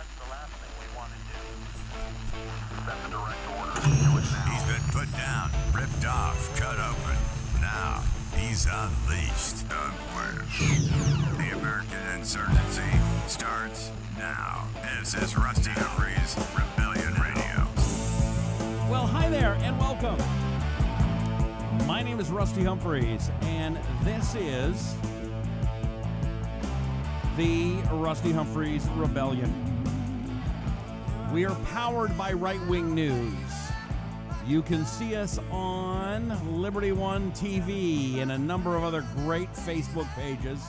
That's the last thing we want to do. That's a direct order. Do it now. He's been put down, ripped off, cut open. Now he's unleashed. Unleashed. The American insurgency starts now. This is Rusty Humphries Rebellion Radio. Well, hi there and welcome. My name is Rusty Humphries, and this is the Rusty Humphries Rebellion. We are powered by right wing news. You can see us on Liberty One TV and a number of other great Facebook pages.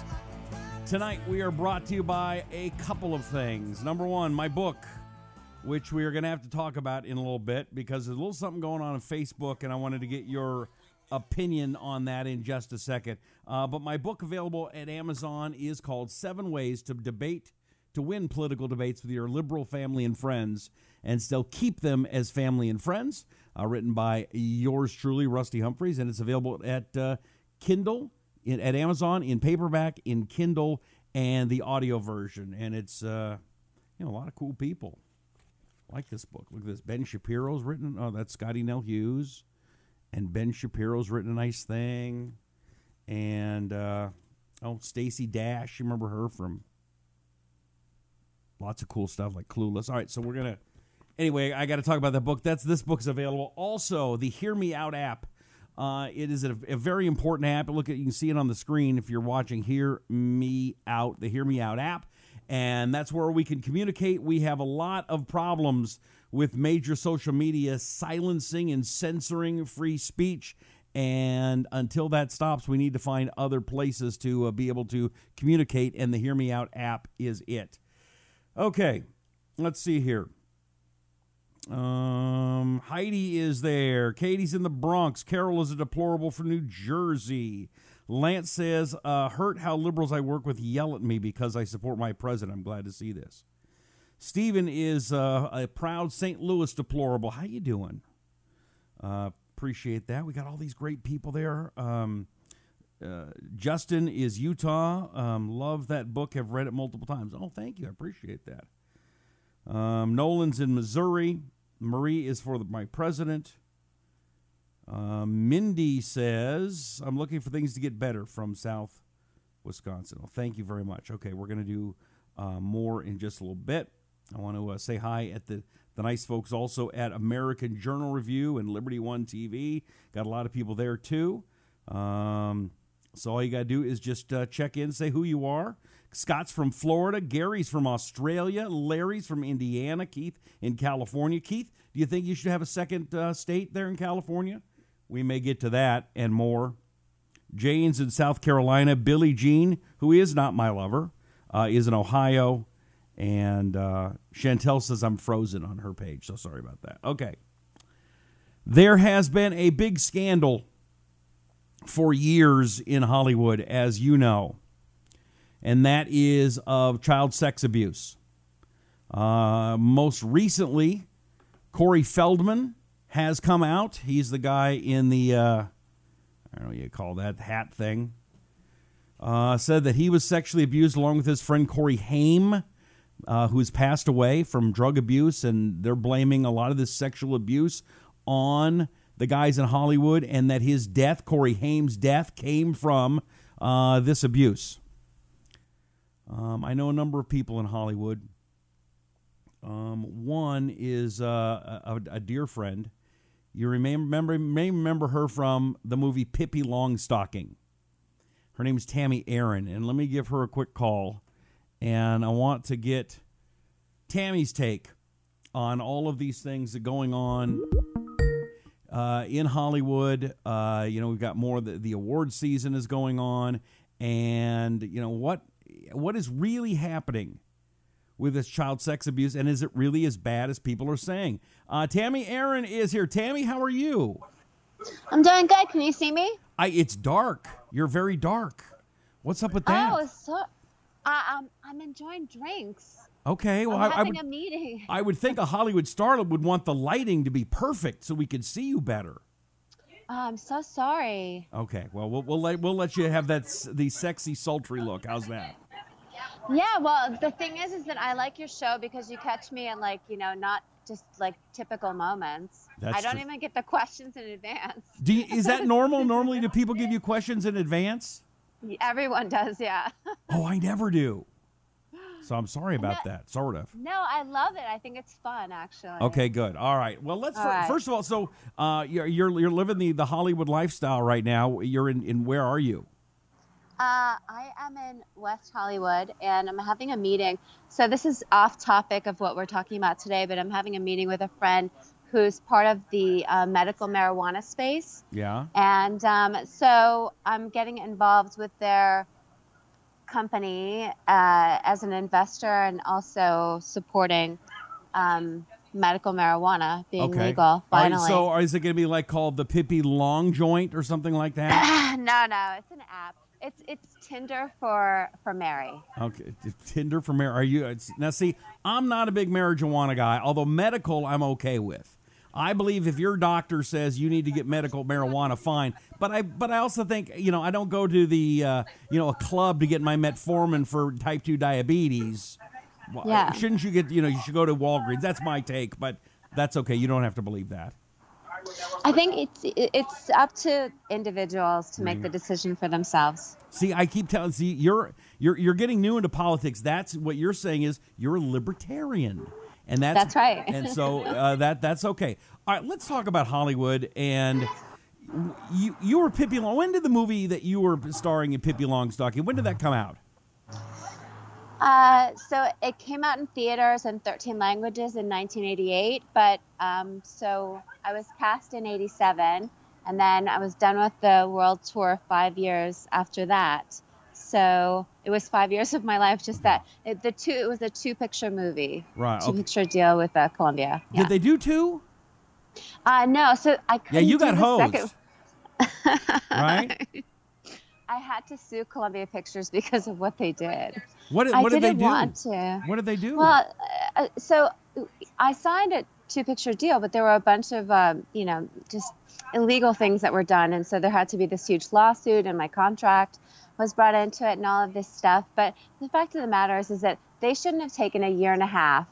Tonight, we are brought to you by a couple of things. Number one, my book, which we are going to have to talk about in a little bit because there's a little something going on on Facebook, and I wanted to get your opinion on that in just a second. Uh, but my book available at Amazon is called Seven Ways to Debate to Win Political Debates with Your Liberal Family and Friends and Still Keep Them as Family and Friends, uh, written by yours truly, Rusty Humphries, and it's available at uh, Kindle, in, at Amazon, in paperback, in Kindle, and the audio version. And it's, uh, you know, a lot of cool people like this book. Look at this. Ben Shapiro's written. Oh, that's Scottie Nell Hughes and Ben Shapiro's written a nice thing, and uh, oh, Stacey Dash, you remember her from lots of cool stuff like Clueless. All right, so we're gonna anyway. I got to talk about that book. That's this book is available. Also, the Hear Me Out app. Uh, it is a, a, very important app. Look at you can see it on the screen if you're watching. Hear Me Out, the Hear Me Out app, and that's where we can communicate. We have a lot of problems with major social media silencing and censoring free speech. And until that stops, we need to find other places to uh, be able to communicate, and the Hear Me Out app is it. Okay, let's see here. Um, Heidi is there. Katie's in the Bronx. Carol is a deplorable from New Jersey. Lance says, uh, "Hurt how liberals I work with yell at me because I support my president." I'm glad to see this. Stephen is uh, a proud St. Louis deplorable. How you doing? Uh, appreciate that. We got all these great people there. Um, uh, Justin is Utah. Um, love that book. Have read it multiple times. Oh, thank you. I appreciate that. Um, Nolan's in Missouri. Marie is for the, my president. Uh, Mindy says, I'm looking for things to get better from South Wisconsin. Well, thank you very much. Okay, we're going to do uh, more in just a little bit. I want to uh, say hi at the, the nice folks also at American Journal Review and Liberty One TV. Got a lot of people there too. Um, so all you got to do is just uh, check in, say who you are. Scott's from Florida. Gary's from Australia. Larry's from Indiana. Keith in California. Keith, do you think you should have a second uh, state there in California? We may get to that and more. Jane's in South Carolina. Billie Jean, who is not my lover, uh, is in Ohio. And uh, Chantel says I'm frozen on her page, so sorry about that. Okay. There has been a big scandal for years in Hollywood, as you know, and that is of child sex abuse. Uh, most recently, Corey Feldman has come out. He's the guy in the, uh, I don't know what you call that, hat thing. Uh, said that he was sexually abused along with his friend Corey Haim uh, who's passed away from drug abuse, and they're blaming a lot of this sexual abuse on the guys in Hollywood, and that his death, Corey Haim's death, came from uh, this abuse. Um, I know a number of people in Hollywood. Um, one is uh, a, a, dear friend. You remember, may remember her from the movie Pippi Longstocking. Her name is Tami Erin, and let me give her a quick call and I want to get Tami's take on all of these things that are going on uh, in Hollywood. Uh, you know, we've got more. The, the award season is going on, and you know what what is really happening with this child sex abuse, and is it really as bad as people are saying? Uh, Tami Erin is here. Tami, how are you? I'm doing good. Can you see me? I. It's dark. You're very dark. What's up with that? Oh, so I, um, I'm enjoying drinks. Okay, well, I'm I, I would, a meeting. I would think a Hollywood starlet would want the lighting to be perfect so we could see you better. Oh, I'm so sorry. Okay, well, we'll we'll let we'll let you have that the sexy sultry look. How's that? Yeah, well, the thing is, is that I like your show because you catch me in like, you know, not just like typical moments. That's I don't true. even get the questions in advance. Do you, is that normal? Normally, do people give you questions in advance? Everyone does, yeah. Oh, I never do. So I'm sorry about No. that. Sort of. no, I love it. I think it's fun, actually. Okay, good. All right. Well, let's fir- right. first of all. So, uh, you're, you're you're living the the Hollywood lifestyle right now. You're in in where are you? Uh, I am in West Hollywood and I'm having a meeting. So, this is off topic of what we're talking about today, but I'm having a meeting with a friend who's part of the uh, medical marijuana space. Yeah. And um, so I'm getting involved with their company uh, as an investor and also supporting um, medical marijuana being Okay. legal All right, finally. so, is it going to be like called the Pippi Long Joint or something like that? no, no, it's an app. It's it's Tinder for for Mary. Okay, Tinder for Mary. Are you it's, now? See, I'm not a big marijuana guy. Although medical, I'm okay with. I believe if your doctor says you need to get medical marijuana, fine. But I, but I also think you know I don't go to the uh, you know a club to get my metformin for type two diabetes. Yeah. Shouldn't you get you know you should go to Walgreens? That's my take, but that's okay. You don't have to believe that. I think it's it's up to individuals to make the decision for themselves. See, I keep telling. See, you're you're you're getting new into politics. That's what you're saying is you're a libertarian, and that's That's right. and so uh, that that's okay. All right, let's talk about Hollywood. And you you were Pippi Long. When did the movie that you were starring in Pippi Longstocking? When did that come out? Uh, so it came out in theaters in 13 languages in 1988, but um, so I was cast in 87, and then I was done with the world tour five years after that. So it was five years of my life. Just that it, the two it was a two picture movie, Right. two Okay. picture deal with uh, Columbia. Yeah. Did they do two? uh, no, so I Yeah, you got hosed, second- right? I had to sue Columbia Pictures because of what they did. What did I what did didn't they do? want to. What did they do? Well, uh, so I signed a two picture deal, but there were a bunch of, um, you know, just illegal things that were done. And so there had to be this huge lawsuit, and my contract was brought into it and all of this stuff. But the fact of the matter is, is that they shouldn't have taken a year and a half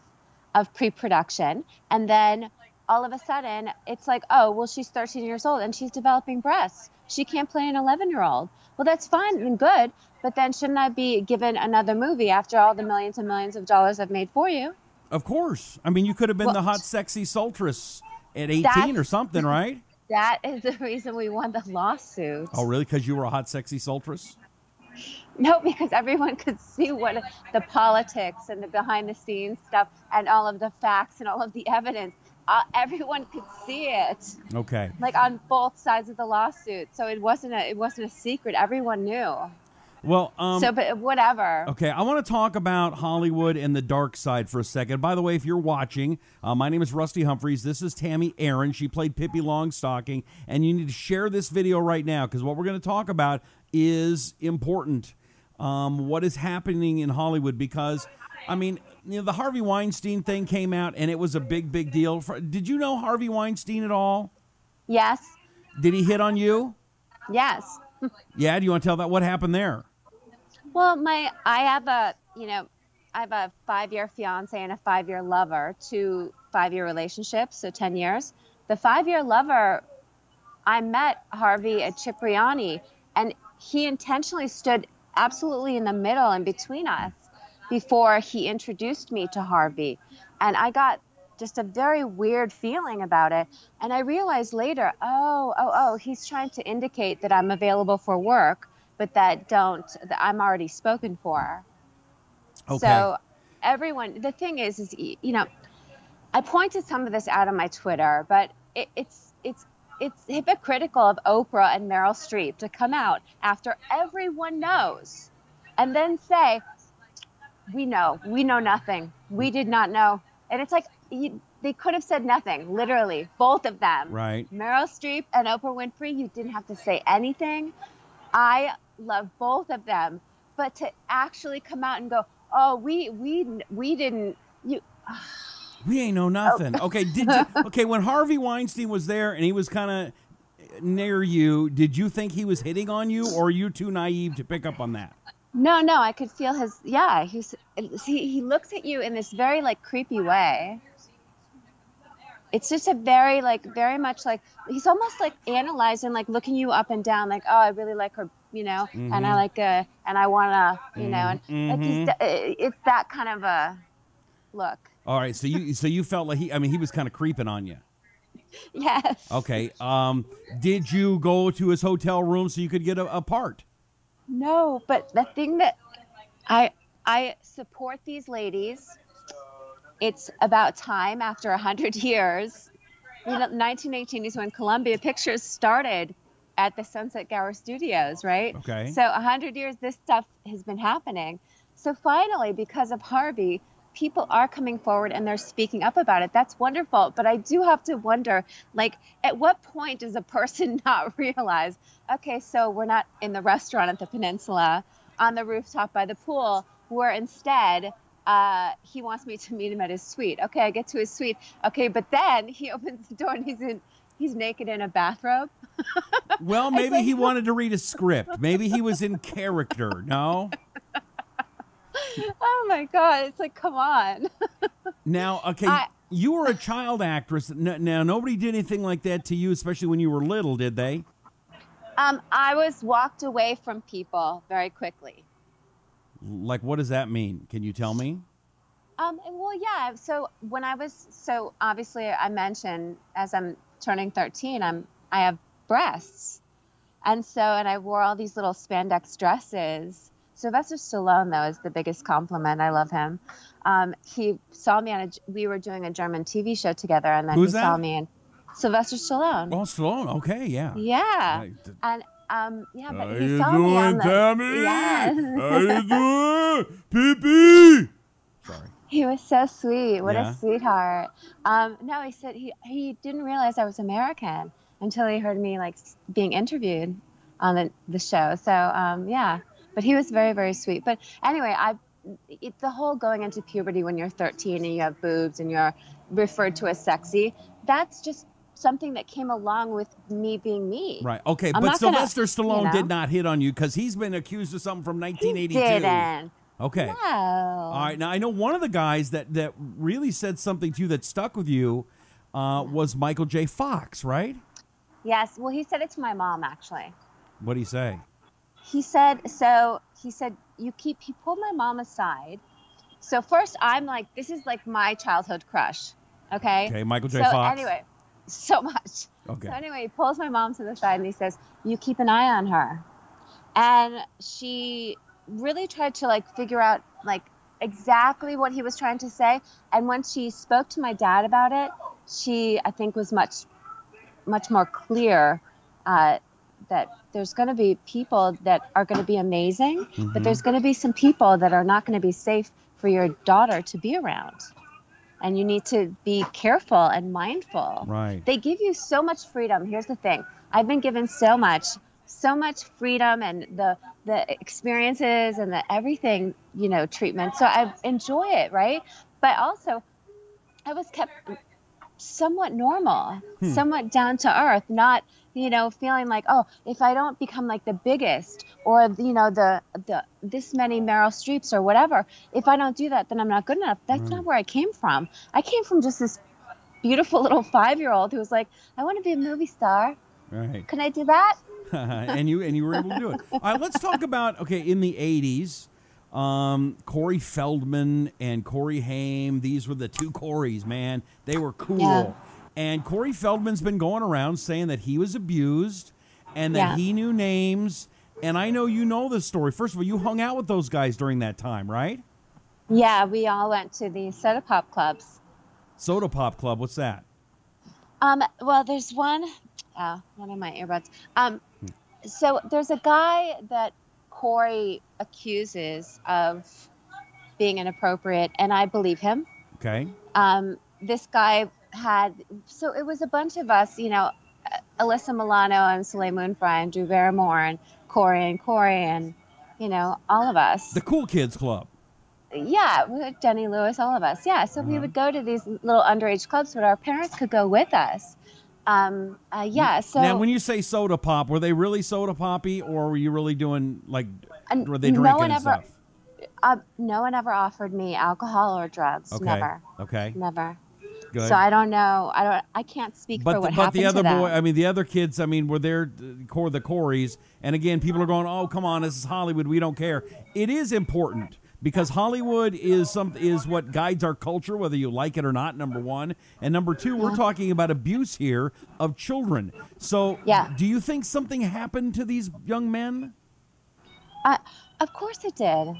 of pre production. And then all of a sudden, it's like, oh, well, she's 13 years old and she's developing breasts. She can't play an 11 year old. Well, that's fine and good. But then shouldn't I be given another movie after all the millions and millions of dollars I've made for you? of course. I mean, you could have been Well, the hot, sexy sultress at 18 or something, right? That is the reason we won the lawsuit. Oh, really? Because you were a hot, sexy sultress? No, because everyone could see what the politics and the behind the scenes stuff and all of the facts and all of the evidence. Uh, everyone could see it, Okay. like on both sides of the lawsuit. So it wasn't a it wasn't a secret. Everyone knew. Well, um, so, but whatever. Okay, I want to talk about Hollywood and the dark side for a second. By the way, if you're watching, uh, my name is Rusty Humphries. This is Tami Erin. She played Pippi Longstocking, and you need to share this video right now because what we're going to talk about is important. Um, what is happening in Hollywood? Because, I mean, you know, the Harvey Weinstein thing came out, and it was a big, big deal. For, did you know Harvey Weinstein at all? Yes. Did he hit on you? Yes. Yeah. Do you want to tell that what happened there? Well, my I have a you know I have a five year fiance and a five year lover, two five year relationships, so ten years. The five year lover, I met Harvey at Cipriani, and he intentionally stood absolutely in the middle and between us before he introduced me to Harvey, and I got just a very weird feeling about it. And I realized later, oh, oh, oh, he's trying to indicate that I'm available for work, but that don't, that I'm already spoken for. Okay. So everyone, the thing is, is you know, I pointed some of this out on my Twitter, but it, it's it's it's hypocritical of Oprah and Meryl Streep to come out after everyone knows, and then say, "We know, we know nothing, we did not know," and it's like you, they could have said nothing, literally, both of them. Right. Meryl Streep and Oprah Winfrey, you didn't have to say anything. I love both of them, but to actually come out and go, "Oh, we we we didn't," you We ain't know nothing. Okay, did you, okay when Harvey Weinstein was there and he was kind of near you, did you think he was hitting on you, or are you too naive to pick up on that? No, no, I could feel his. Yeah, he's he, he looks at you in this very like creepy way. It's just a very like very much like he's almost like analyzing, like looking you up and down, like oh, I really like her, you know, and I Mhm. like uh and I wanna, you know, and like Mhm. he's, uh, it's that kind of a look. All right, so you so you felt like he I mean he was kind of creeping on you. Yes. Okay. Um did you go to his hotel room so you could get a, a part? No, but the thing that I I support these ladies. It's about time after a hundred years. You know, 1918 is when Columbia Pictures started at the Sunset Gower Studios, right? Okay. So a hundred years, this stuff has been happening. So finally, because of Harvey, people are coming forward and they're speaking up about it. That's wonderful. But I do have to wonder, like, at what point does a person not realize, okay, so we're not in the restaurant at the peninsula on the rooftop by the pool, where instead uh, he wants me to meet him at his suite. Okay, I get to his suite. Okay, but then he opens the door and he's in he's naked in a bathrobe. Well, maybe like- he wanted to read a script. Maybe he was in character. No. Oh my god, it's like come on. Now, okay, I- you were a child actress. Now, nobody did anything like that to you, especially when you were little, did they? Um, I was walked away from people very quickly. Like, what does that mean? Can you tell me? Um, well, yeah. So when I was so obviously I mentioned as I'm turning 13, I'm I have breasts, and so and I wore all these little spandex dresses. Sylvester Stallone though is the biggest compliment. I love him. Um, he saw me on a we were doing a German TV show together, and then Who's he saw me in Sylvester Stallone. Oh, Stallone. Okay, yeah. yeah, and um, yeah, but How he saw me on doing, the Tami? Yes. How you doing, Pee-pee? Sorry. He was so sweet. What Yeah. a sweetheart. Um, no, he said he he didn't realize I was American until he heard me like being interviewed on the, the show. So um, yeah, but he was very very sweet. But anyway, I it, the whole going into puberty when you're 13 and you have boobs and you're referred to as sexy. That's just something that came along with me being me. Right. Okay, I'm but not gonna- Sylvester Stallone you know. did not hit on you because he's been accused of something from He 1982. didn't. Okay. No. All right. Now I know one of the guys that that really said something to you that stuck with you uh, was Michael J. Fox, right? Yes. Well, he said it to my mom actually. What do you say? He said so he said you keep he pulled my mom aside so first i'm like this is like my childhood crush okay Okay, Michael J. so Fox. anyway so much Okay. so anyway he pulls my mom to the side and he says you keep an eye on her and she really tried to like figure out like exactly what he was trying to say and when she spoke to my dad about it she i think was much much more clear uh, that there's going to be people that are going to be amazing, Mm-hmm. but there's going to be some people that are not going to be safe for your daughter to be around. And you need to be careful and mindful. Right. They give you so much freedom. Here's the thing I've been given so much, so much freedom and the, the experiences and the everything, you know, treatment. So I enjoy it, right? But also, I was kept somewhat normal, Hmm. somewhat down to earth, not you know feeling like oh if I don't become like the biggest or you know the the this many Meryl Streeps or whatever, if I don't do that, then I'm not good enough. That's Hmm. not where I came from. I came from just this beautiful little five year old who was like, I want to be a movie star. Right. Can I do that? and you and you were able to do it. All right, let's talk about okay in the '80s. Um, Corey Feldman and Corey Haim. These were the two Corys, man. They were cool. Yeah. And Corey Feldman's been going around saying that he was abused and that Yeah. he knew names. And I know you know this story. First of all, you hung out with those guys during that time, right? Yeah, we all went to the soda pop clubs. Soda Pop Club. What's that? Um, well, there's one, oh, one of my earbuds. Um, so there's a guy that Corey accuses of being inappropriate, and I believe him. Okay. Um, this guy had, so it was a bunch of us, you know, Alyssa Milano and Soleil Moon Frye and Drew Barrymore and Corey and Corey and, you know, all of us. The Cool Kids Club. Yeah, we Denny Lewis, all of us. Yeah, so we Uh-huh. would go to these little underage clubs, but our parents could go with us. Um, uh, yeah. So now, when you say soda pop, were they really soda poppy, or were you really doing like were they drinking no one ever- stuff? uh, no one ever offered me alcohol or drugs. Okay. Never. Okay. Never. Good. So I don't know. I don't. I can't speak but for the, what but happened the other to them. boy, I mean, the other kids, I mean, were there core the Coreys, and again, people are going, "Oh, come on, this is Hollywood. We don't care." It is important because Hollywood is some is what guides our culture, whether you like it or not. Number one, and number two, we're talking about abuse here of children. So, Yeah. do you think something happened to these young men? Uh, of course it did.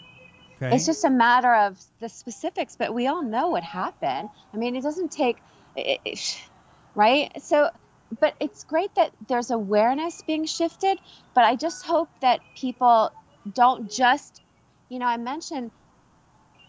Okay. It's just a matter of the specifics, but we all know what happened. I mean, it doesn't take, it, it- right? So, but it's great that there's awareness being shifted, but I just hope that people don't just, you know, I mentioned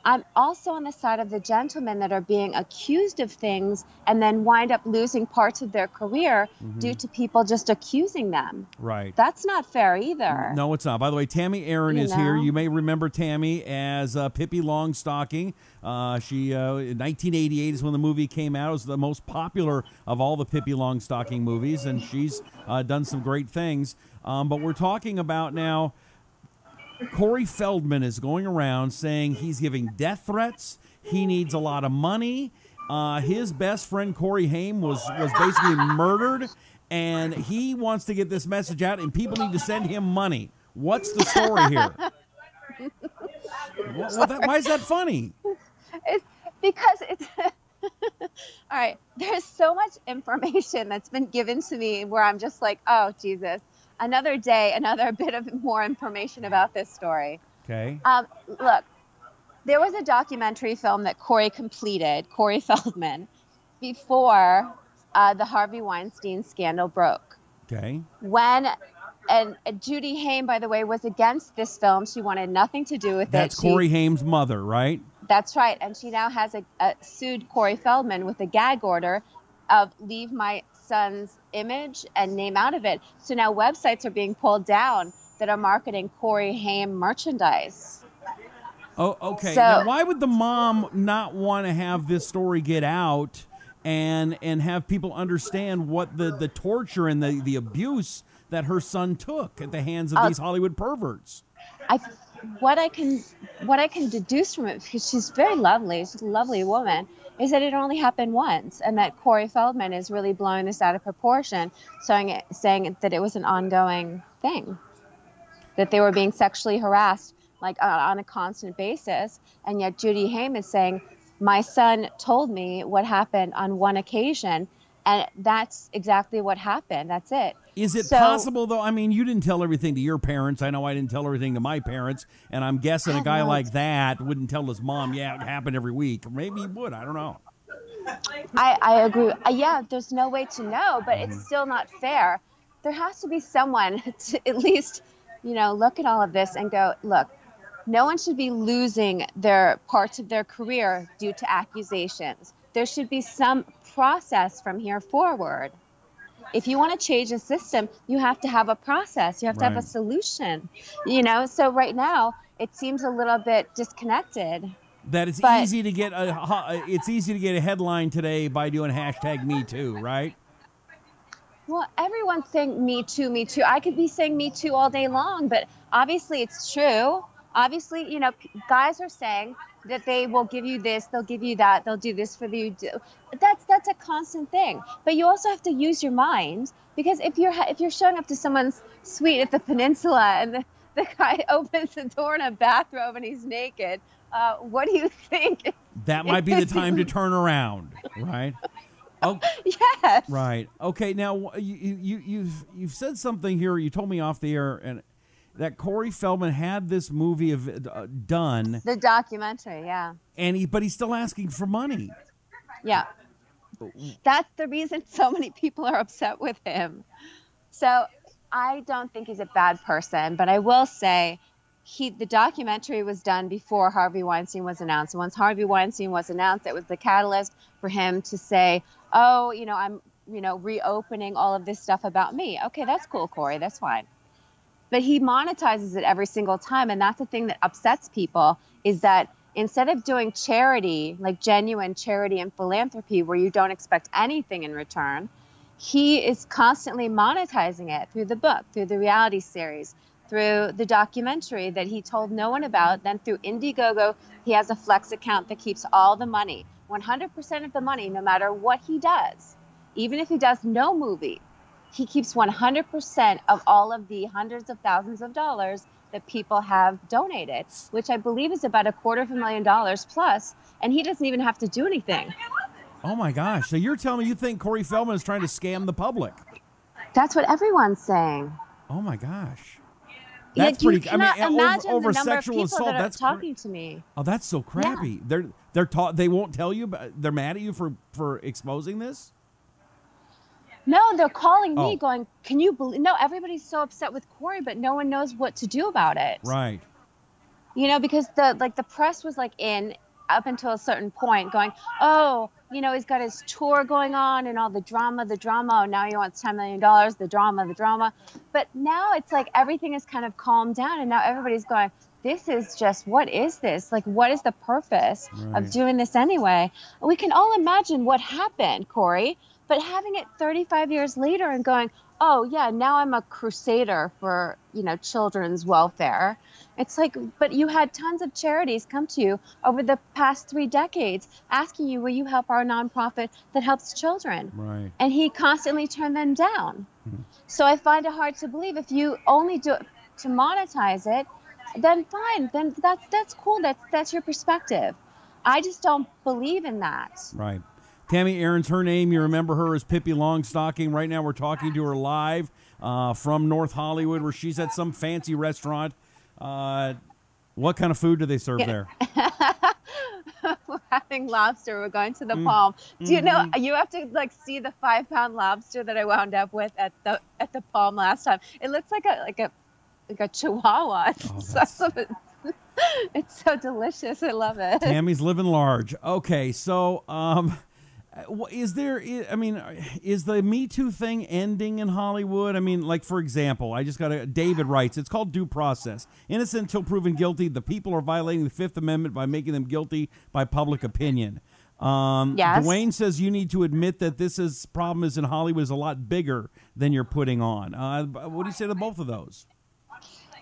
I'm also on the side of the gentlemen that are being accused of things and then wind up losing parts of their career due to people just accusing them. right. That's not fair either. No, it's not. By the way, Tami Erin You is here. You may remember Tami as uh, Pippi Longstocking. Uh, she uh, in 1988 is when the movie came out. It was the most popular of all the Pippi Longstocking movies, and she's uh, done some great things. Um, but we're talking about now. Corey Feldman is going around saying he's giving death threats. He needs a lot of money. Uh, his best friend Corey Haim was was basically murdered, and he wants to get this message out, and people need to send him money. What's the story here? What- what that- why is that funny? It's because it's all right. There's so much information that's been given to me where I'm just like, oh Jesus, another day, another bit of more information about this story. Okay. Um, look, there was a documentary film that Corey completed, Corey Feldman, before uh, the Harvey Weinstein scandal broke. Okay. When and Judy Haim, by the way, was against this film. She wanted nothing to do with That's it. She- Corey Haim's mother, right? That's right. And she now has a, a sued Corey Feldman with a gag order of leave my son's image and name out of it. So now websites are being pulled down that are marketing Corey Haim merchandise. Oh, okay. So- now, why would the mom not want to have this story get out and and have people understand what the the torture and the the abuse that her son took at the hands of Uh, these Hollywood perverts? I what I can what I can deduce from it because she's very lovely, she's a lovely woman, is that it only happened once, and that Corey Feldman is really blowing this out of proportion, saying it, saying that it was an ongoing thing, that they were being sexually harassed like on, a constant basis, and yet Judy Haim is saying, my son told me what happened on one occasion, and that's exactly what happened. That's it. Is it So- possible though? I mean, you didn't tell everything to your parents. I know I didn't tell everything to my parents, and I'm guessing a guy know. like that wouldn't tell his mom, "Yeah, it happened every week." Maybe he would. I don't know. I, I agree. Uh, yeah, there's no way to know, but Mm-hmm. it's still not fair. There has to be someone to at least, you know, look at all of this and go, look, no one should be losing their parts of their career due to accusations. There should be some process from here forward. If you want to change a system, you have to have a process. You have to have a solution. You know, so right now it seems a little bit disconnected. That it's But- easy to get a it's easy to get a headline today by doing hashtag Me Too, right? Well, everyone's saying me too, me too. I could be saying me too all day long, but obviously it's true. Obviously, you know, guys are saying that they will give you this, they'll give you that, they'll do this for you. That's that's a constant thing. But you also have to use your mind because if you're if you're showing up to someone's suite at the peninsula and the, the guy opens the door in a bathrobe and he's naked, uh, what do you think? That might be the time to turn around, right? Oh, yes. right. Okay. Now you you you've you've said something here. You told me off the air, and that Corey Feldman had this movie of, uh, done, The documentary, yeah. and he but he's still asking for money. Yeah. That's the reason so many people are upset with him. So I don't think he's a bad person, but I will say he the documentary was done before Harvey Weinstein was announced. Once Harvey Weinstein was announced, it was the catalyst for him to say, "Oh, you know, I'm, you know, reopening all of this stuff about me." Okay, that's cool, Corey. That's fine. But he monetizes it every single time, and that's the thing that upsets people is that instead of doing charity, like genuine charity and philanthropy, where you don't expect anything in return, he is constantly monetizing it through the book, through the reality series, through the documentary that he told no one about. Then through Indiegogo, he has a Flex account that keeps all the money, 100% of the money, no matter what he does. Even if he does no movie, he keeps 100% of all of the hundreds of thousands of dollars that people have donated, which I believe is about a quarter of a million dollars plus, and he doesn't even have to do anything. Oh my gosh! So you're telling me you think Corey Feldman is trying to scam the public? That's what everyone's saying. Oh my gosh! That's you pretty. I mean, over, imagine over number sexual of people assault. that That's cra- talking to me. oh, that's so crappy. They're they're taught. They won't tell you. But they're mad at you for for exposing this. No, they're calling me, Oh. going, "Can you believe?" No, everybody's so upset with Corey, but no one knows what to do about it. Right. You know, because the like the press was like in up until a certain point, going, "Oh, you know, he's got his tour going on and all the drama, the drama. Oh, now he wants ten million dollars, the drama, the drama." But now it's like everything is kind of calmed down, and now everybody's going. This is just what is this? Like, what is the purpose Right. of doing this anyway? We can all imagine what happened, Corey, but having it 35 years later and going, oh yeah, now I'm a crusader for you know children's welfare. It's like, but you had tons of charities come to you over the past three decades asking you, will you help our nonprofit that helps children? Right. And he constantly turned them down. Hmm. So I find it hard to believe if you only do it to monetize it, then fine, then that's that's cool. That's that's your perspective. I just don't believe in that. Right. Tami Erin's her name. You remember her as Pippi Longstocking. Right now, we're talking to her live uh, from North Hollywood, where she's at some fancy restaurant. Uh, what kind of food do they serve there? we're having lobster. We're going to the Mm. Palm. Do you know Mm-hmm. you have to like see the five pound lobster that I wound up with at the at the Palm last time? It looks like a like a like a chihuahua. Oh, It's, so, delicious. I love it. Tami's living large. Okay, so um, is there? i- mean, is the Me Too thing ending in Hollywood? I mean, like for example, I just got a David writes. It's called due process. Innocent until proven guilty. The people are violating the Fifth Amendment by making them guilty by public opinion. Um, Yes. Dwayne says you need to admit that this is problem is in Hollywood is a lot bigger than you're putting on. Uh, what do you say to both of those?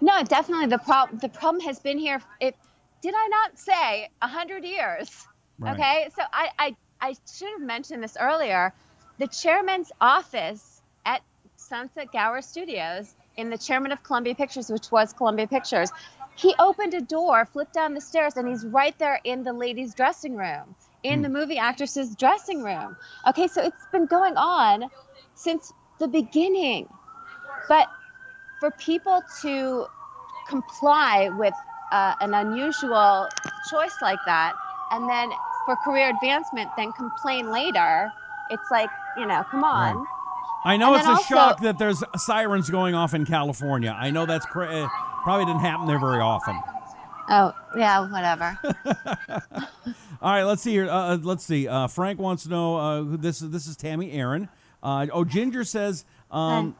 No, definitely the problem. The problem has been here. It did I not say a hundred years? Right. Okay, so I, I I should have mentioned this earlier. The chairman's office at Sunset Gower Studios in the chairman of Columbia Pictures, which was Columbia Pictures, he opened a door, flipped down the stairs, and he's right there in the ladies' dressing room, in the movie actress's dressing room. Okay, so it's been going on since the beginning. But for people to comply with uh, an unusual choice like that, and then for career advancement, then complain later, it's like, you know, come on. Right. I know And it's a also- shock that there's sirens going off in California. I know that's cra- uh, probably didn't happen there very often. Oh, yeah, whatever. All right, let's see here. Uh, uh, let's see. Uh, Frank wants to know uh, who this is. This is Tami Erin. Uh, oh, Ginger says um,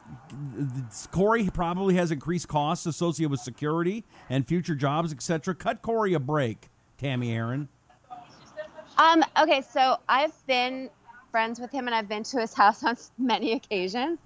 Corey probably has increased costs associated with security and future jobs, etc. Cut Corey a break, Tami Erin. Um, okay, so I've been friends with him and I've been to his house on many occasions.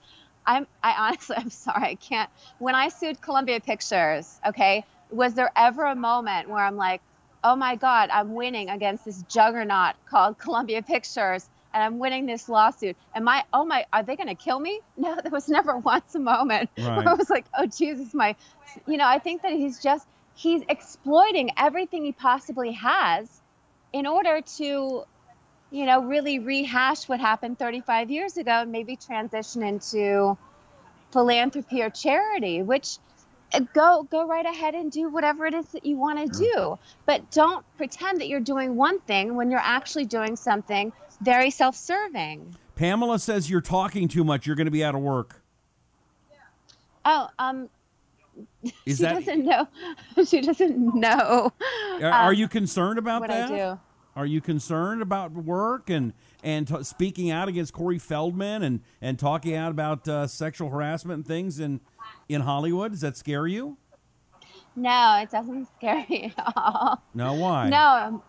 I'm I honestly I'm sorry, I can't when I sued Columbia Pictures, okay, was there ever a moment where I'm like, oh my God, I'm winning against this juggernaut called Columbia Pictures and I'm winning this lawsuit. Am I oh my are they gonna kill me? No, there was never once a moment Right. where I was like, oh Jesus, my you know, I think that he's just he's exploiting everything he possibly has in order to you know really rehash what happened 35 years ago and maybe transition into philanthropy or charity which uh, go go right ahead and do whatever it is that you want to do but don't pretend that you're doing one thing when you're actually doing something very self-serving Pamela says you're talking too much. You're going to be out of work. oh um Is she that? doesn't know she doesn't know Are, are um, you concerned about what that? i do Are you concerned about work and and t- speaking out against Corey Feldman and and talking out about uh, sexual harassment and things in in Hollywood? Does that scare you? no it doesn't scare me at all No, why? No, um,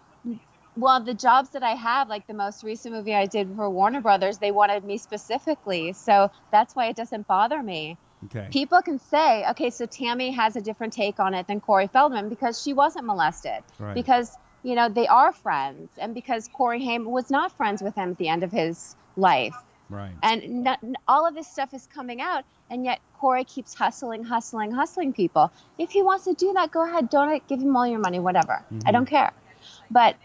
well, the jobs that I have, like the most recent movie I did for Warner Brothers, they wanted me specifically. So that's why it doesn't bother me. Okay. People can say, okay, so Tami has a different take on it than Corey Feldman because she wasn't molested. Right. Because, you know, they are friends. And because Corey Haim was not friends with him at the end of his life. Right. And n- n- all of this stuff is coming out. And yet Corey keeps hustling, hustling, hustling people. If he wants to do that, go ahead. Don't give him all your money, whatever. I mm-hmm. don't care. But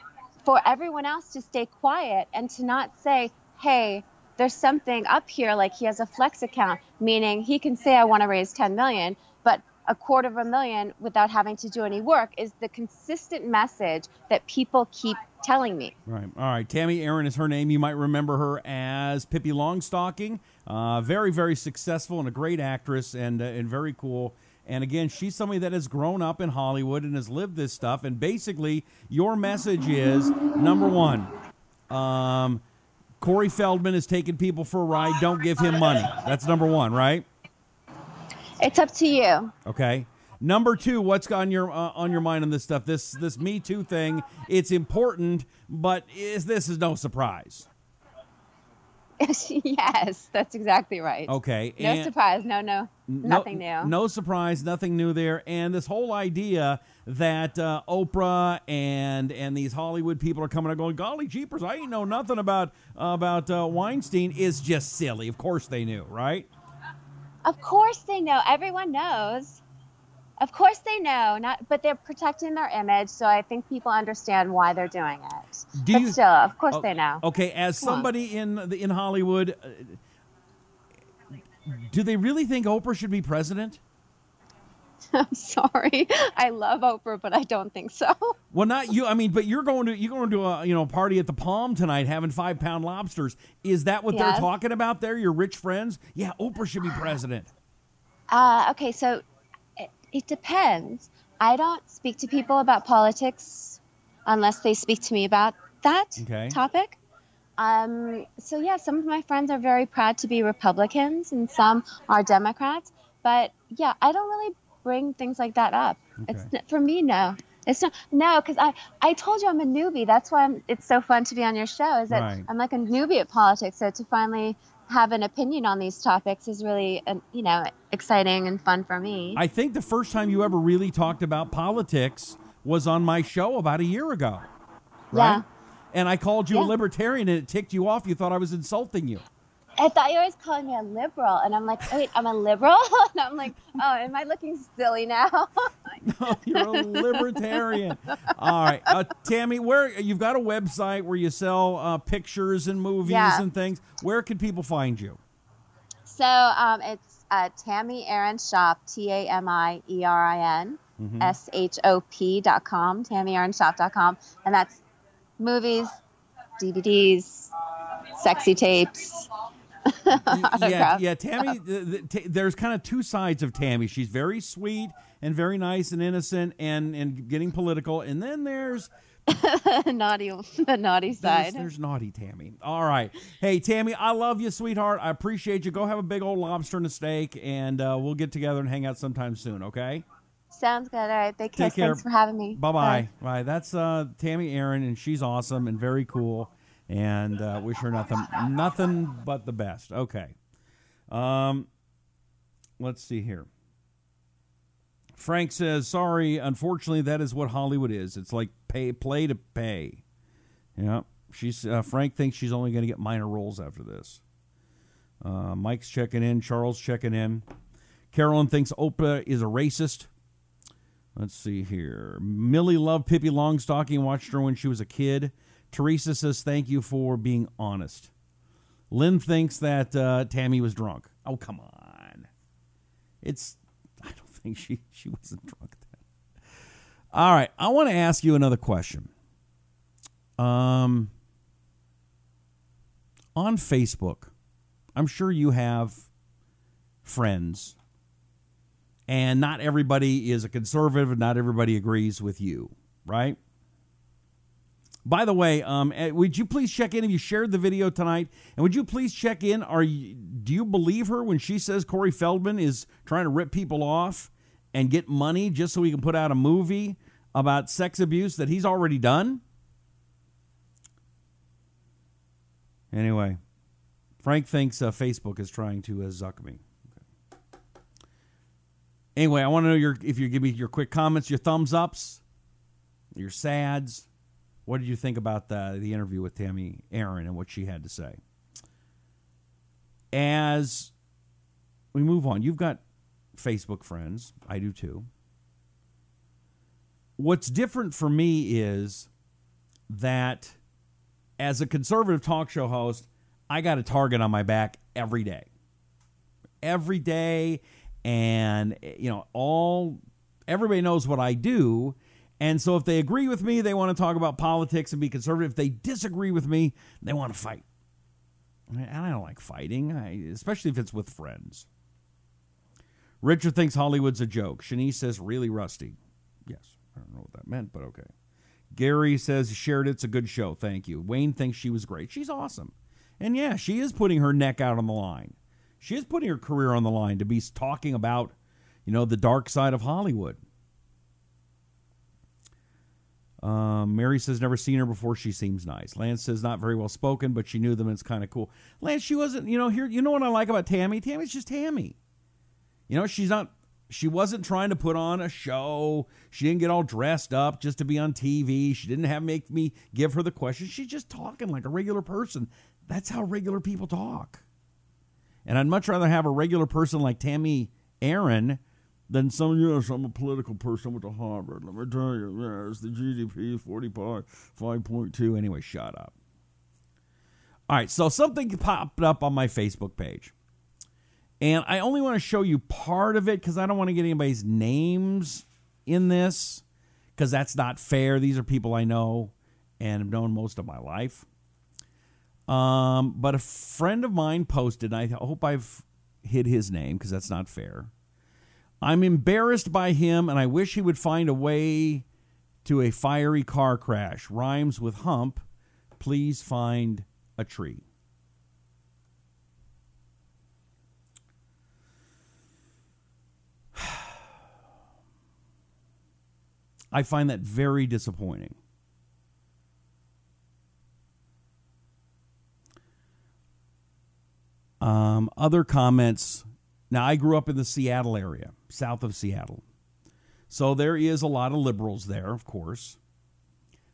for everyone else to stay quiet and to not say, hey, there's something up here like he has a flex account, meaning he can say I want to raise 10 million, but a quarter of a million without having to do any work is the consistent message that people keep telling me. Right. All right. Tami Erin is her name. You might remember her as Pippi Longstocking. Uh, very, very successful and a great actress and uh, and very cool. And again, she's somebody that has grown up in Hollywood and has lived this stuff. And basically, your message is number one, um, Corey Feldman is taking people for a ride. Don't give him money. That's number one, right? It's up to you. Okay. Number two, what's on your uh, on your mind on this stuff? This this Me Too thing. It's important, but is this is no surprise. yes, that's exactly right. Okay. No and- surprise. No, no, no- nothing new. No surprise, nothing new there. And this whole idea that uh, Oprah and and these Hollywood people are coming and going, golly jeepers, I ain't know nothing about about uh, Weinstein is just silly. Of course they knew, right? Of course they know. Everyone knows. Of course they know. Not, but they're protecting their image, so I think people understand why they're doing it. Do but you- still, of course Oh, they know. Okay, as Come on. somebody in the, in Hollywood, uh, do they really think Oprah should be president? I'm sorry. I love Oprah, but I don't think so. Well, not you. I mean, but you're going to you're going to a you know party at the Palm tonight, having five pound lobsters. Is that what they're talking about there? Your rich friends? Yeah, Oprah should be president. Uh, okay, so it, depends. I don't speak to people about politics unless they speak to me about that Okay. topic. Um, so yeah, some of my friends are very proud to be Republicans, and some are Democrats. But yeah, I don't really bring things like that up. It's Okay. n- for me, no. It's not no, because I I told you I'm a newbie. That's why I'm, it's so fun to be on your show. Is that Right. I'm like a newbie at politics. So to finally have an opinion on these topics is really you know exciting and fun for me. I think the first time you ever really talked about politics was on my show about a year ago, right? Yeah. And I called you a libertarian, and it ticked you off. You thought I was insulting you. I thought you were always calling me a liberal, and I'm like, wait, I'm a liberal, and I'm like, oh, am I looking silly now? You're a libertarian. All right, uh, Tami, where you've got a website where you sell uh, pictures and movies Yeah. and things. Where can people find you? so um, it's uh, Tami Erin Shop, T A M I E R I N Mm-hmm. S H O P dot com, and that's movies, DVDs, sexy tapes. yeah, yeah. Tami, the, the, t- there's kind of two sides of Tami. She's very sweet and very nice and innocent and and getting political, and then there's naughty, the naughty side. there's naughty Tami. All right. Hey, Tami, I love you, sweetheart. I appreciate you. Go have a big old lobster and a steak, and uh, we'll get together and hang out sometime soon, okay? Sounds good. All right, big Take kiss. care. Thanks for having me. Bye bye. Bye. That's uh, Tami Erin, and she's awesome and very cool, and uh, wish her nothing, nothing but the best. Okay. Um, let's see here. Frank says, "Sorry, unfortunately, that is what Hollywood is. It's like pay, play to pay." Yeah, she's uh, Frank thinks she's only going to get minor roles after this. Uh, Mike's checking in. Charles checking in. Carolyn thinks Oprah is a racist. Let's see here. Millie loved Pippi Longstocking watched her when she was a kid. Teresa says, Thank you for being honest. Lynn thinks that uh, Tami was drunk. Oh, come on. It's, I don't think she, she wasn't drunk then. All right. I want to ask you another question. Um, on Facebook, I'm sure you have friends and not everybody is a conservative and not everybody agrees with you, right? By the way, um, eh, would you please check in if you shared the video tonight? And would you please check in? Are you, do you believe her when she says Corey Feldman is trying to rip people off and get money just so he can put out a movie about sex abuse that he's already done? Anyway, Frank thinks uh, Facebook is trying to uh, zuck me. Anyway, I want to know your if you give me your quick comments, your thumbs ups, your sads. What did you think about the the interview with Tami Erin and what she had to say? As we move on, you've got Facebook friends. I do too. What's different for me is that as a conservative talk show host, I got a target on my back every day. Every day and eh, you know, all everybody knows what I do. And so if they agree with me, they want to talk about politics and be conservative. If they disagree with me, they want to fight. And I don't like fighting, I, especially if it's with friends. Richard thinks Hollywood's a joke. Shanice says, really rusty. Yes, I don't know what that meant, but okay. Gary says, shared it's a good show. Thank you. Wayne thinks she was great. She's awesome. And yeah, she is putting her neck out on the line. She is putting her career on the line to be talking about, you know, the dark side of Hollywood. Um, Mary says never seen her before. She seems nice. Lance says not very well spoken, but she knew them and it's kind of cool. Lance, she wasn't. You know, here. You know what I like about Tami? Tami's just Tami. You know, she's not. She wasn't trying to put on a show. She didn't get all dressed up just to be on TV. She didn't have make me give her the question. She's just talking like a regular person. That's how regular people talk. And I'd much rather have a regular person like Tami Erin than some, yes, I'm a political person with the Harvard. Let me tell you, yes, the GDP is 45.2. Anyway, shut up. All right, so something popped up on my Facebook page. And I only want to show you part of it because I don't want to get anybody's names in this because that's not fair. These are people I know and have known most of my life. Um, but a friend of mine posted, and I hope I've hid his name because that's not fair. I'm embarrassed by him and I wish he would find a way to a fiery car crash. Rhymes with hump. Please find a tree. I find that very disappointing. Um, other comments. Now, I grew up in the Seattle area, south of Seattle. So there is a lot of liberals there, of course.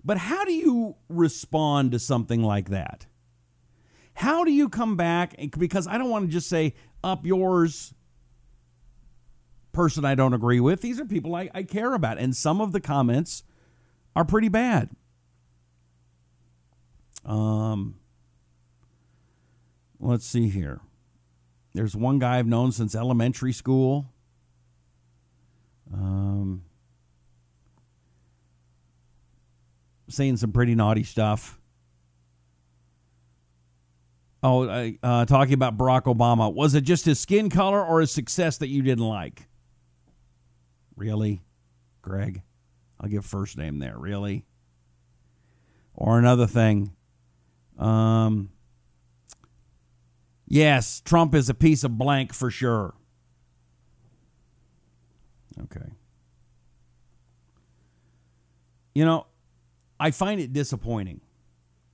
But how do you respond to something like that? How do you come back? Because I don't want to just say, up yours, person I don't agree with. These are people I, I care about. And some of the comments are pretty bad. Um, let's see here. There's one guy I've known since elementary school. Um, saying some pretty naughty stuff. Oh, uh, talking about Barack Obama. Was it just his skin color or his success that you didn't like? Really? Greg? I'll give first name there. Really? Or another thing. Um, Yes, Trump is a piece of blank for sure. Okay. You know, I find it disappointing.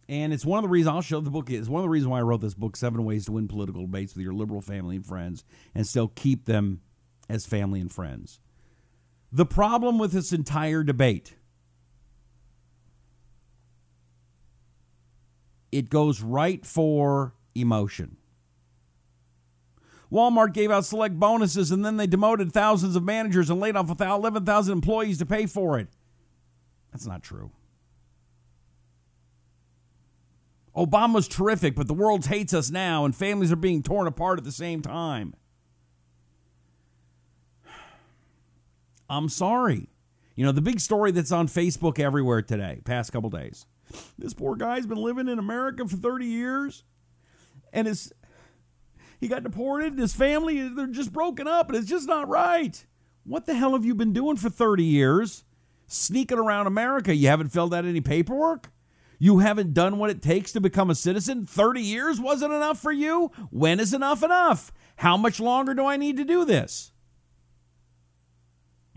And it's one of the reasons I'll show the book is one of the reasons why I wrote this book, Seven Ways to Win Political Debates with Your Liberal Family and Friends, and still keep them as family and friends. The problem with this entire debate it goes right for emotion. Walmart gave out select bonuses and then they demoted thousands of managers and laid off 11,000 employees to pay for it. That's not true. Obama's terrific, but the world hates us now and families are being torn apart at the same time. I'm sorry. You know, the big story that's on Facebook everywhere today, past couple days. This poor guy's been living in America for 30 years and his he got deported, his family, they're just broken up, and it's just not right. What the hell have you been doing for 30 years? Sneaking around America. You haven't filled out any paperwork? You haven't done what it takes to become a citizen? 30 years wasn't enough for you? When is enough enough? How much longer do I need to do this?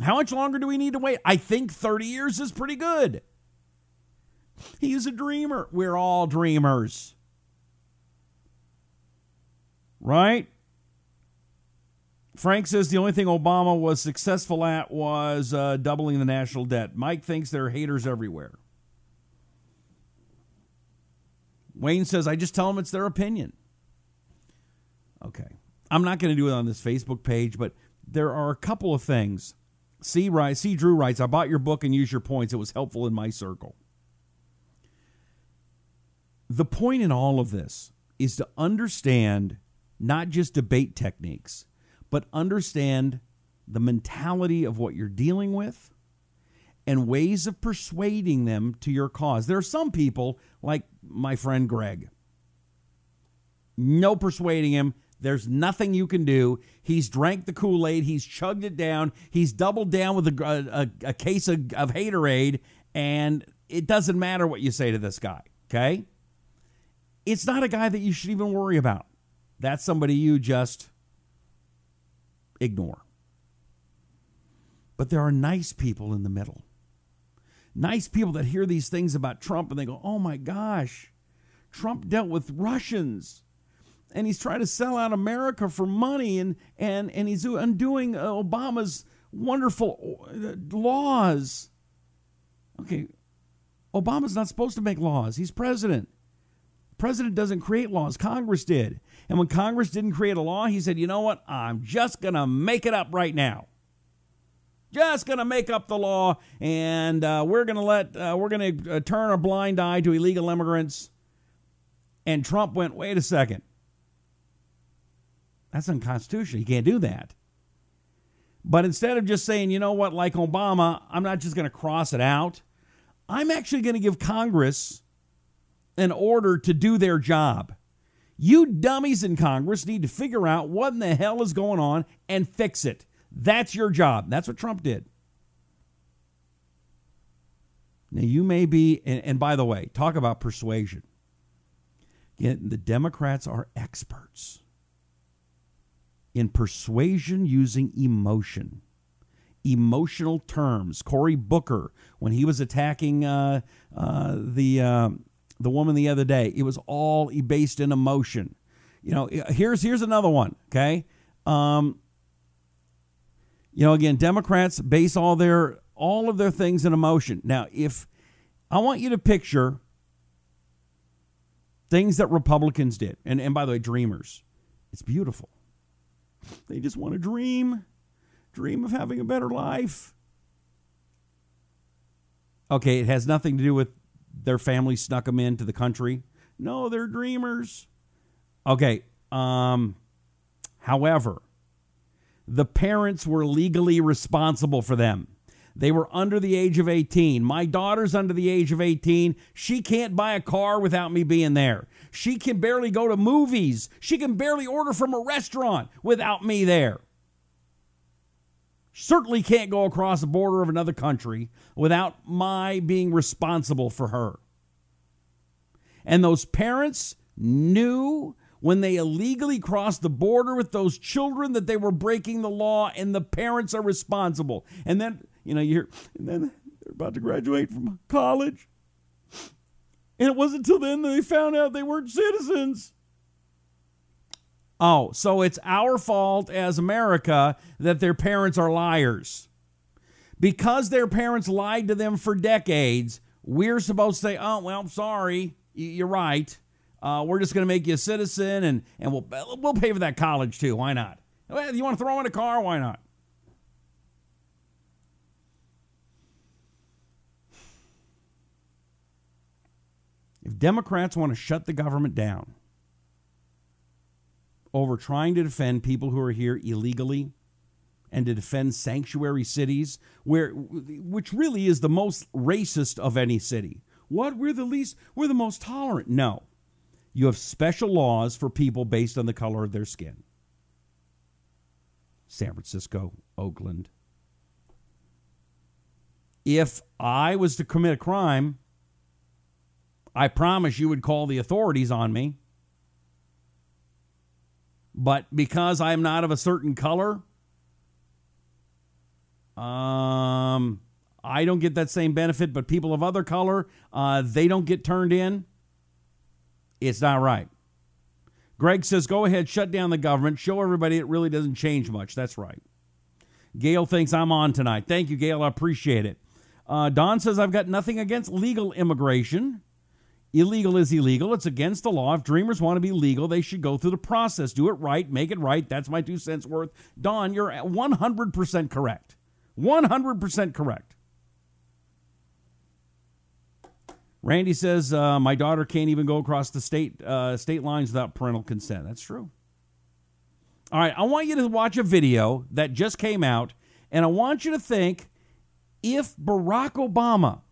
How much longer do we need to wait? I think 30 years is pretty good. He is a dreamer. We're all dreamers. Right? Frank says the only thing Obama was successful at was uh, doubling the national debt. Mike thinks there are haters everywhere. Wayne says, I just tell them it's their opinion. Okay. I'm not going to do it on this Facebook page, but there are a couple of things. C. Wright, C. Drew writes, I bought your book and used your points. It was helpful in my circle. The point in all of this is to understand not just debate techniques, but understand the mentality of what you're dealing with and ways of persuading them to your cause. There are some people, like my friend Greg, no persuading him. There's nothing you can do. He's drank the Kool Aid. He's chugged it down. He's doubled down with a, a, a case of, of haterade, and it doesn't matter what you say to this guy, okay? It's not a guy that you should even worry about. That's somebody you just ignore. But there are nice people in the middle. Nice people that hear these things about Trump and they go, oh my gosh, Trump dealt with Russians and he's trying to sell out America for money and, and, and he's undoing Obama's wonderful uh, laws. Okay, Obama's not supposed to make laws, he's president. President doesn't create laws, Congress did. And when Congress didn't create a law, he said, you know what? I'm just going to make it up right now. Just going to make up the law, and uh, we're going to let, uh, we're going to uh, turn a blind eye to illegal immigrants. And Trump went, wait a second. That's unconstitutional. You can't do that. But instead of just saying, you know what, like Obama, I'm not just going to cross it out, I'm actually going to give Congress an order to do their job. You dummies in Congress need to figure out what in the hell is going on and fix it. That's your job. That's what Trump did. Now, you may be, and, and by the way, talk about persuasion. The Democrats are experts in persuasion using emotion, emotional terms. Cory Booker, when he was attacking uh, uh, the. Uh, the woman the other day. It was all based in emotion. You know, here's here's another one. Okay, um, you know, again, Democrats base all their all of their things in emotion. Now, if I want you to picture things that Republicans did, and and by the way, dreamers, it's beautiful. They just want to dream, dream of having a better life. Okay, it has nothing to do with their family snuck them into the country. No, they're dreamers. Okay. Um, however, the parents were legally responsible for them. They were under the age of 18. My daughter's under the age of 18. She can't buy a car without me being there. She can barely go to movies. She can barely order from a restaurant without me there certainly can't go across the border of another country without my being responsible for her. And those parents knew when they illegally crossed the border with those children that they were breaking the law and the parents are responsible. And then, you know, you hear, and then they're about to graduate from college. And it wasn't until then that they found out they weren't citizens. Oh, so it's our fault as America that their parents are liars. Because their parents lied to them for decades, we're supposed to say, oh, well, I'm sorry, you're right. Uh, we're just going to make you a citizen and, and we'll, we'll pay for that college too. Why not? Well, you want to throw in a car? Why not? If Democrats want to shut the government down, over trying to defend people who are here illegally and to defend sanctuary cities where which really is the most racist of any city. What we're the least we're the most tolerant. No. You have special laws for people based on the color of their skin. San Francisco, Oakland. If I was to commit a crime, I promise you would call the authorities on me. But because I'm not of a certain color, um, I don't get that same benefit, but people of other color, uh, they don't get turned in. It's not right. Greg says, go ahead, shut down the government, show everybody it really doesn't change much. That's right. Gail thinks I'm on tonight. Thank you, Gail. I appreciate it. Uh, Don says, I've got nothing against legal immigration. Illegal is illegal. It's against the law. If dreamers want to be legal, they should go through the process. Do it right. Make it right. That's my two cents worth. Don, you're 100% correct. 100% correct. Randy says, uh, my daughter can't even go across the state, uh, state lines without parental consent. That's true. All right, I want you to watch a video that just came out, and I want you to think if Barack Obama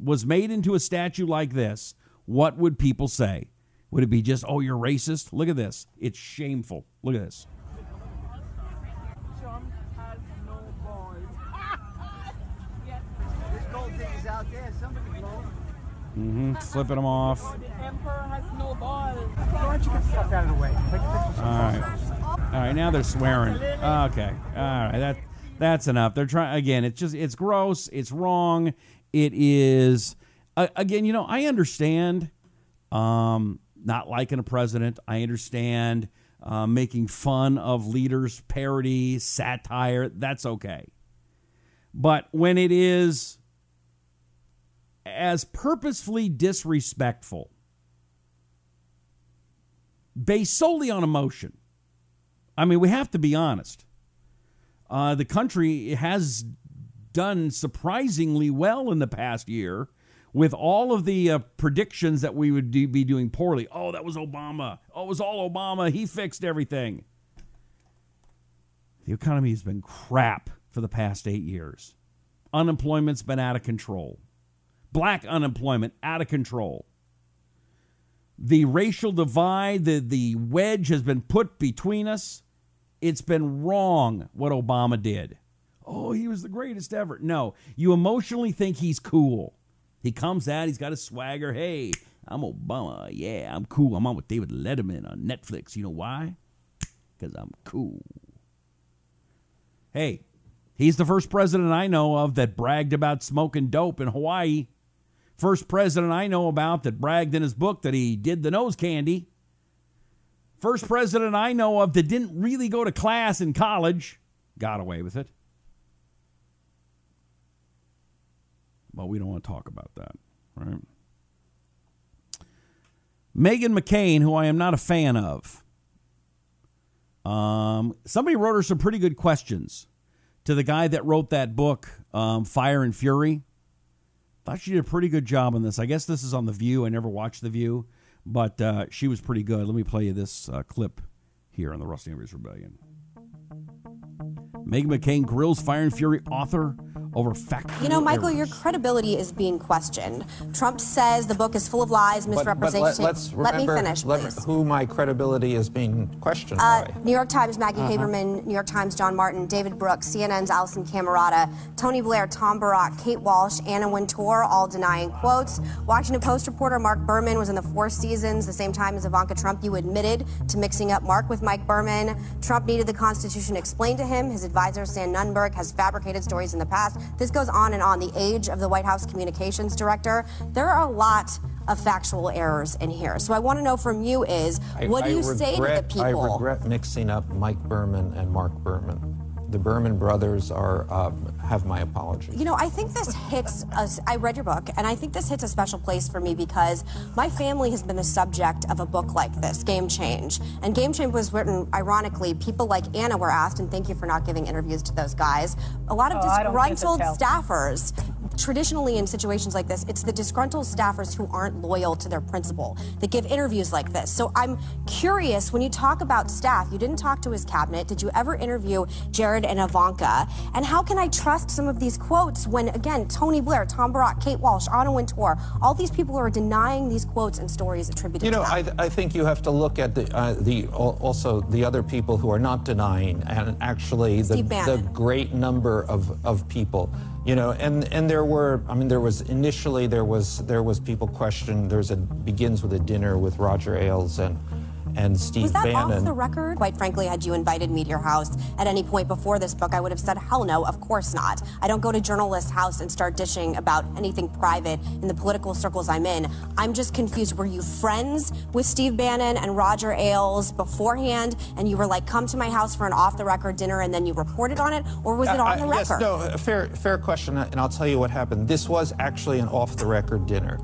was made into a statue like this, what would people say? Would it be just, oh, you're racist? Look at this. It's shameful. Look at this. Trump has no balls. There's gold diggers out there. Somebody blow 'em. hmm Flipping them off. Oh, the emperor has no balls. Why don't you get stuff out of the way? Take a picture. All right. All right, now they're swearing. Okay. All right. That that's enough. They're trying again, it's just it's gross, it's wrong. It is again, you know, I understand um not liking a president. I understand uh, making fun of leaders, parody, satire. That's okay. But when it is as purposefully disrespectful, based solely on emotion, I mean, we have to be honest. Uh, the country has done surprisingly well in the past year with all of the uh, predictions that we would do, be doing poorly. Oh, that was Obama. Oh, it was all Obama. He fixed everything. The economy has been crap for the past eight years. Unemployment's been out of control. Black unemployment out of control. The racial divide, the, the wedge has been put between us. It's been wrong what Obama did. Oh, he was the greatest ever. No, you emotionally think he's cool. He comes out, he's got a swagger. Hey, I'm Obama. Yeah, I'm cool. I'm on with David Letterman on Netflix. You know why? Because I'm cool. Hey, he's the first president I know of that bragged about smoking dope in Hawaii. First president I know about that bragged in his book that he did the nose candy. First president I know of that didn't really go to class in college, got away with it. But we don't want to talk about that, right? Meghan McCain, who I am not a fan of, um, somebody wrote her some pretty good questions to the guy that wrote that book, um, Fire and Fury. Thought she did a pretty good job on this. I guess this is on The View. I never watched The View, but uh, she was pretty good. Let me play you this uh, clip here on the Rusty Humphries Rebellion. Meghan McCain grills Fire and Fury author over factual You know, Michael, your credibility is being questioned. Trump says the book is full of lies, But, but misrepresentation. let, us Let me finish, let- please. who my credibility is being questioned Uh, by. New York Times, Maggie Uh-huh. Haberman, New York Times, John Martin, David Brooks, CNN's Alisyn Camerota, Tony Blair, Tom Barrack, Kate Walsh, Anna Wintour, all denying quotes. Washington Post reporter Mark Berman was in the Four Seasons the same time as Ivanka Trump. You admitted to mixing up Mark with Mike Berman. Trump needed the Constitution explained to him. His advisor, Stan Nunberg, has fabricated stories in the past. This goes on and on. The age of the White House communications director. There are a lot of factual errors in here. So I want to know from you is I- what do I you say to the people? I regret mixing up Mike Berman and Mark Berman. The Berman brothers are um, have my apologies. You know, I think this hits us. I read your book, and I think this hits a special place for me because my family has been the subject of a book like this, Game Change. And Game Change was written, ironically, people like Anna were asked, and thank you for not giving interviews to those guys. A lot of Oh, I don't get to disgruntled staffers. Traditionally, in situations like this, it's the disgruntled staffers who aren't loyal to their principal that give interviews like this. So I'm curious when you talk about staff, you didn't talk to his cabinet. Did you ever interview Jared and Ivanka? And how can I trust some of these quotes when, again, Tony Blair, Tom Barrack, Kate Walsh, Anna Wintour, all these people who are denying these quotes and stories attributed You know, to I, them? I think you have to look at the, uh, the also the other people who are not denying, and actually the, the great number of, of people. You know, and, and there were, I mean, there was initially there was there was people question. There's a begins with a dinner with Roger Ailes and and Steve Was that Bannon. off the record? Quite frankly, had you invited me to your house at any point before this book, I would have said, hell no, of course not. I don't go to journalist's house and start dishing about anything private in the political circles I'm in. I'm just confused. Were you friends with Steve Bannon and Roger Ailes beforehand, and you were like, come to my house for an off-the-record dinner, and then you reported on it, or was it Uh, on the record? yes, no, fair, fair question, and I'll tell you what happened. This was actually an off-the-record dinner,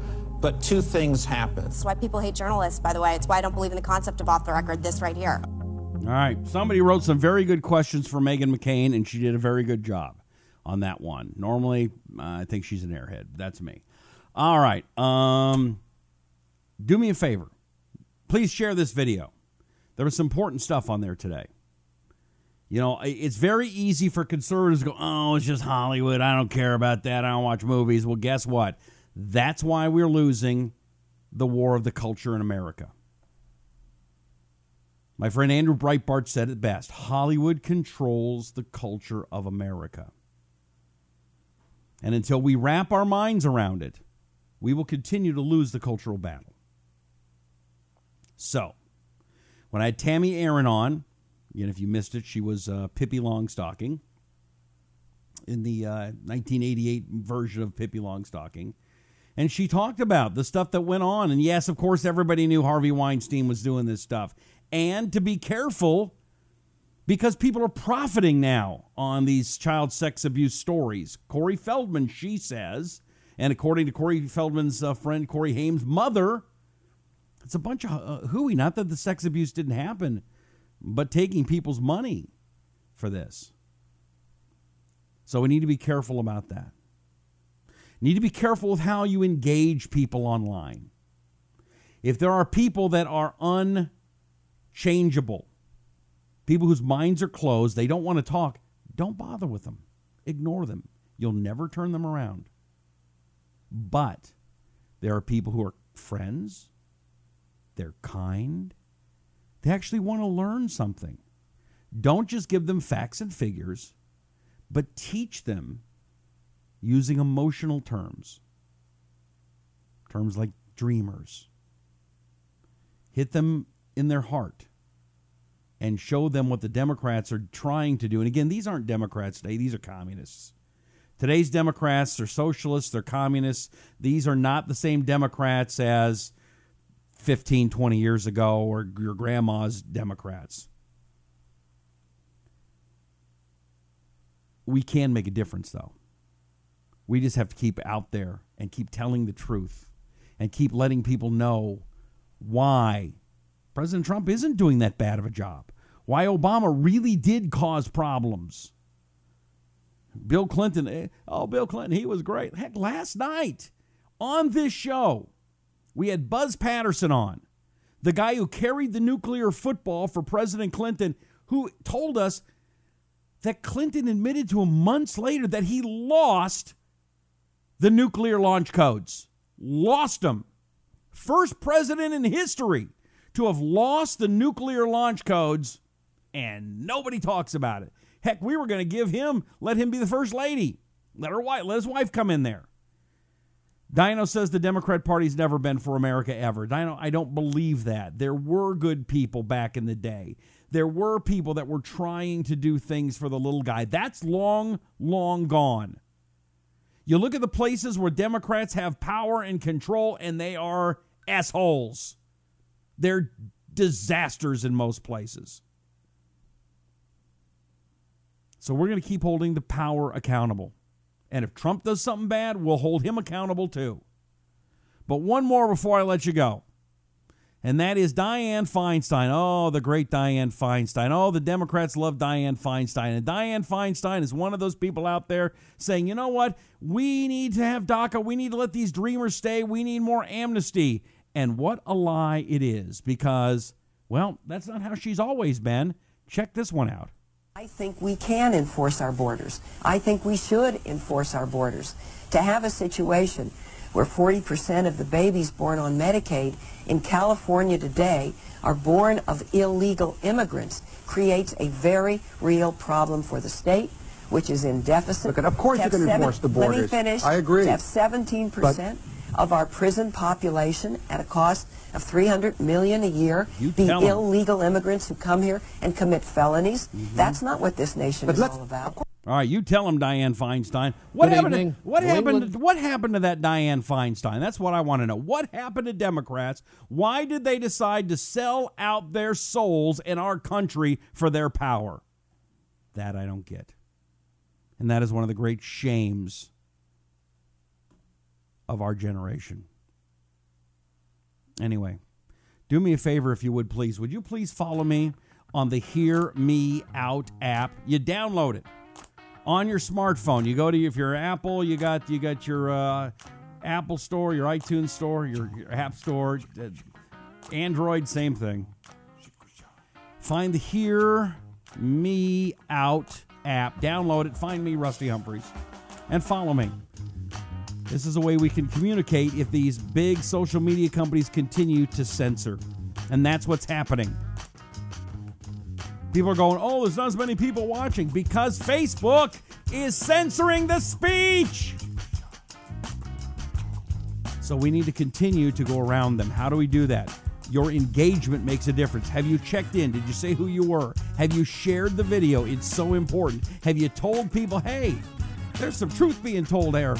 but two things happened. That's why people hate journalists, by the way. It's why I don't believe in the concept of off the record. This right here. All right. Somebody wrote some very good questions for Meghan McCain, and she did a very good job on that one. Normally, uh, I think she's an airhead. That's me. All right. Um, do me a favor. Please share this video. There was some important stuff on there today. You know, it's very easy for conservatives to go, oh, it's just Hollywood. I don't care about that. I don't watch movies. Well, guess what? That's why we're losing the war of the culture in America. My friend Andrew Breitbart said it best Hollywood controls the culture of America. And until we wrap our minds around it, we will continue to lose the cultural battle. So, when I had Tami Erin on, again, if you missed it, she was uh, Pippi Longstocking in the uh, 1988 version of Pippi Longstocking. And she talked about the stuff that went on. And yes, of course, everybody knew Harvey Weinstein was doing this stuff. And to be careful because people are profiting now on these child sex abuse stories. Corey Feldman, she says, and according to Corey Feldman's uh, friend Corey Haim's mother, it's a bunch of uh, hooey. Not that the sex abuse didn't happen, but taking people's money for this. So we need to be careful about that. Need to be careful with how you engage people online. If there are people that are unchangeable, people whose minds are closed, they don't want to talk, don't bother with them. Ignore them. You'll never turn them around. But there are people who are friends, they're kind, they actually want to learn something. Don't just give them facts and figures, but teach them using emotional terms. Terms like dreamers. Hit them in their heart and show them what the Democrats are trying to do. And again, these aren't Democrats today, these are communists. Today's Democrats, they're socialists, they're communists. These are not the same Democrats as 15, 20 years ago or your grandma's Democrats. We can make a difference, though. We just have to keep out there and keep telling the truth and keep letting people know why President Trump isn't doing that bad of a job. Why Obama really did cause problems. Bill Clinton, eh, oh, Bill Clinton, he was great. Heck, last night on this show, we had Buzz Patterson on, the guy who carried the nuclear football for President Clinton, who told us that Clinton admitted to him months later that he lost the nuclear launch codes. Lost them. First president in history to have lost the nuclear launch codes, and nobody talks about it. Heck, we were going to give him, let him be the first lady. Let her wife, let his wife come in there. Dino says the Democrat Party's never been for America ever. Dino, I don't believe that. There were good people back in the day. There were people that were trying to do things for the little guy. That's long, long gone. You look at the places where Democrats have power and control, and they are assholes. They're disasters in most places. So we're going to keep holding the power accountable. And if Trump does something bad, we'll hold him accountable too. But one more before I let you go. And that is Dianne Feinstein. Oh, the great Dianne Feinstein. Oh, the Democrats love Dianne Feinstein. And Dianne Feinstein is one of those people out there saying, you know what? We need to have DACA. We need to let these dreamers stay. We need more amnesty. And what a lie it is because, well, that's not how she's always been. Check this one out. I think we can enforce our borders. I think we should enforce our borders. To have a situation where 40% of the babies born on Medicaid in California today are born of illegal immigrants creates a very real problem for the state, which is in deficit. Look, and of course To you have can enforce the borders. Let me finish. I agree. To have 17% of our prison population at a cost of 300 million a year. You the tell 'em. illegal immigrants who come here and commit felonies. Mm-hmm. That's not what this nation is all about. All right, you tell him, Dianne Feinstein. What Good happened? evening. To, what New happened? England. To, what happened to that Dianne Feinstein? That's what I want to know. What happened to Democrats? Why did they decide to sell out their souls in our country for their power? That I don't get, and that is one of the great shames of our generation. Anyway, do me a favor if you would please. Would you please follow me on the Hear Me Out app? You download it on your smartphone. You go to if you're Apple, you got you got your uh, Apple Store, your iTunes Store, your, your App Store. Uh, Android, same thing. Find the Hear Me Out app. Download it. Find me, Rusty Humphries, and follow me. This is a way we can communicate if these big social media companies continue to censor. And that's what's happening. People are going, oh, there's not as many people watching because Facebook is censoring the speech. So we need to continue to go around them. How do we do that? Your engagement makes a difference. Have you checked in? Did you say who you were? Have you shared the video? It's so important. Have you told people, hey, there's some truth being told there?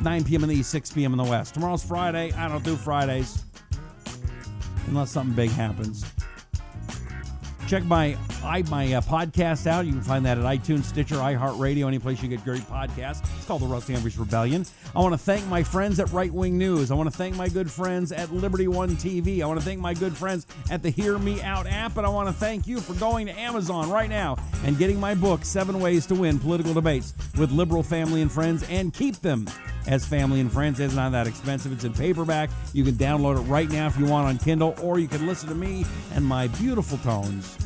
9 p.m. in the East, 6 p.m. in the West. Tomorrow's Friday. I don't do Fridays unless something big happens. Check my i my uh, podcast out. You can find that at iTunes, Stitcher, iHeartRadio, any place you get great podcasts. It's called the Rusty Humphries Rebellion. I want to thank my friends at Right Wing News. I want to thank my good friends at Liberty One TV. I want to thank my good friends at the Hear Me Out app, and I want to thank you for going to Amazon right now and getting my book, Seven Ways to Win Political Debates with Liberal Family and Friends, and keep them as family and friends. It's not that expensive. It's in paperback. You can download it right now if you want on Kindle, or you can listen to me and my beautiful tones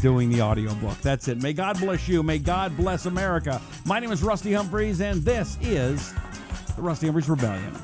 doing the audiobook. That's it. May God bless you. May God bless America. My name is Rusty Humphries, and this is the Rusty Humphries Rebellion.